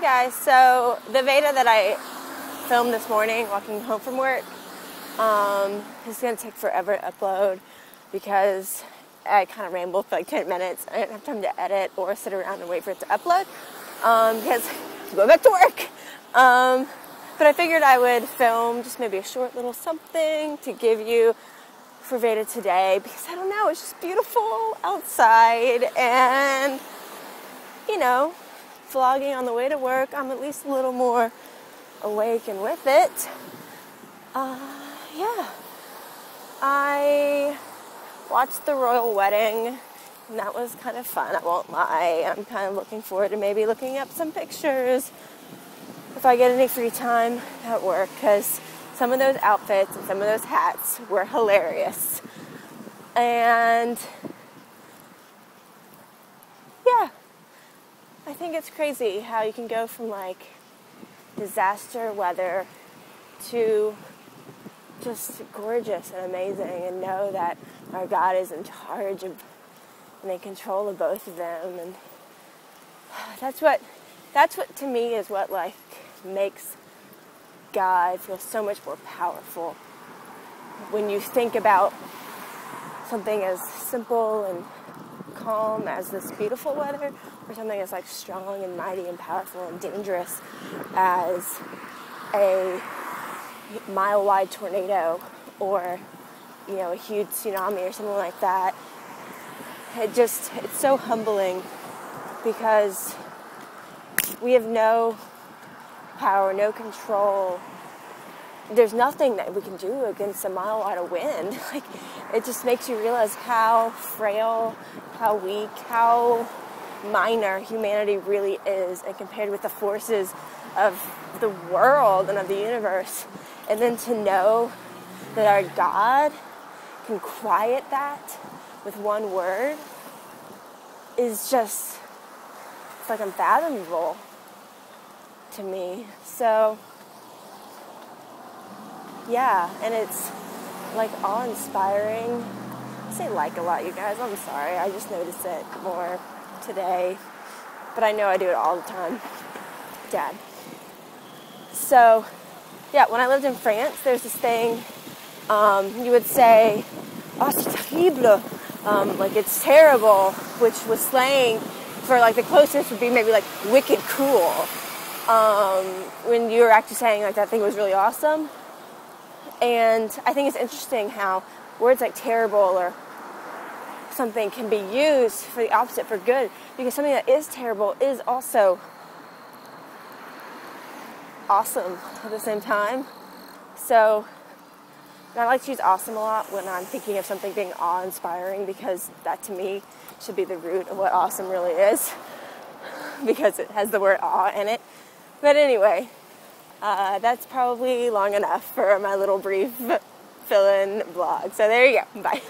Guys, so the Veda that I filmed this morning walking home from work um, is going to take forever to upload because I kind of rambled for like 10 minutes. I didn't have time to edit or sit around and wait for it to upload um, because I'm going back to work. Um, but I figured I would film just maybe a short little something to give you for Veda today because I don't know, it's just beautiful outside and you know, vlogging on the way to work, I'm at least a little more awake and with it. Uh, yeah. I watched the royal wedding, and that was kind of fun, I won't lie. I'm kind of looking forward to maybe looking up some pictures if I get any free time at work, because some of those outfits and some of those hats were hilarious. And yeah, I think it's crazy how you can go from like disaster weather to just gorgeous and amazing and know that our God is in charge of and in control of both of them. And that's what that's what to me is what like makes God feel so much more powerful. When you think about something as simple and calm as this beautiful weather or something as like strong and mighty and powerful and dangerous as a mile wide tornado or you know a huge tsunami or something like that. It just it's so humbling because we have no power no control there's nothing that we can do against a mile wide of wind like it just makes you realize how frail how weak how minor humanity really is and compared with the forces of the world and of the universe. And then to know that our God can quiet that with one word is just it's like unfathomable to me. So yeah, and it's like awe inspiring. I say like a lot, you guys. I'm sorry. I just notice it more today, but I know I do it all the time. Dad. So, yeah, when I lived in France, there's this thing um, you would say, "Oh, c'est terrible," um, like it's terrible, which was slang for like the closest would be maybe like wicked cool. Um, when you were actually saying like that thing was really awesome, and I think it's interesting how words like terrible or something can be used for the opposite for good because something that is terrible is also awesome at the same time. So I like to use awesome a lot when I'm thinking of something being awe inspiring because that to me should be the root of what awesome really is because it has the word awe in it. But anyway, uh, that's probably long enough for my little brief fill in vlog. So there you go. Bye.